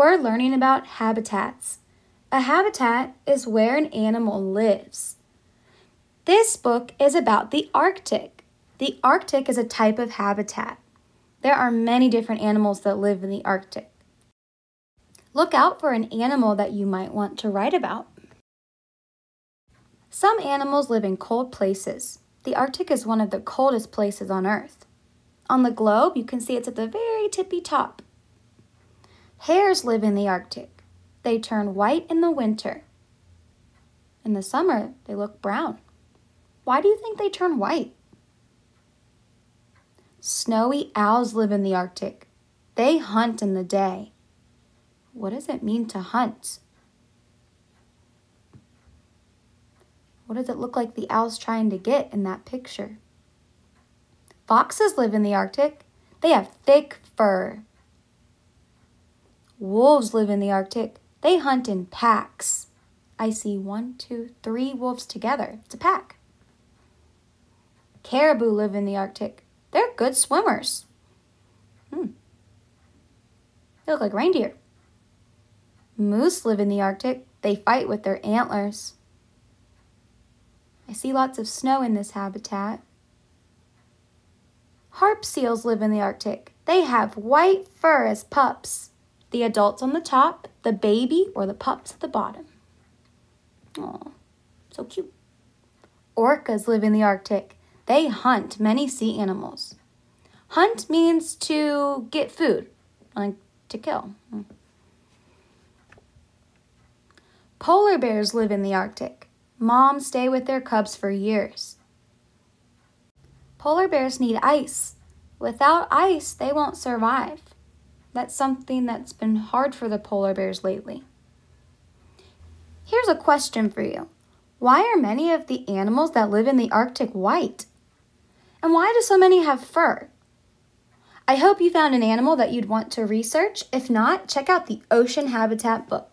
We're learning about habitats. A habitat is where an animal lives. This book is about the Arctic. The Arctic is a type of habitat. There are many different animals that live in the Arctic. Look out for an animal that you might want to write about. Some animals live in cold places. The Arctic is one of the coldest places on Earth. On the globe, you can see it's at the very tippy top. Hares live in the Arctic. They turn white in the winter. In the summer, they look brown. Why do you think they turn white? Snowy owls live in the Arctic. They hunt in the day. What does it mean to hunt? What does it look like the owl's trying to get in that picture? Foxes live in the Arctic. They have thick fur. Wolves live in the Arctic. They hunt in packs. I see one, two, three wolves together. It's a pack. Caribou live in the Arctic. They're good swimmers. Hmm. They look like reindeer. Moose live in the Arctic. They fight with their antlers. I see lots of snow in this habitat. Harp seals live in the Arctic. They have white fur as pups the adults on the top, the baby or the pups at the bottom. Oh, so cute. Orcas live in the Arctic. They hunt many sea animals. Hunt means to get food, like to kill. Hmm. Polar bears live in the Arctic. Moms stay with their cubs for years. Polar bears need ice. Without ice, they won't survive. That's something that's been hard for the polar bears lately. Here's a question for you. Why are many of the animals that live in the Arctic white? And why do so many have fur? I hope you found an animal that you'd want to research. If not, check out the Ocean Habitat book.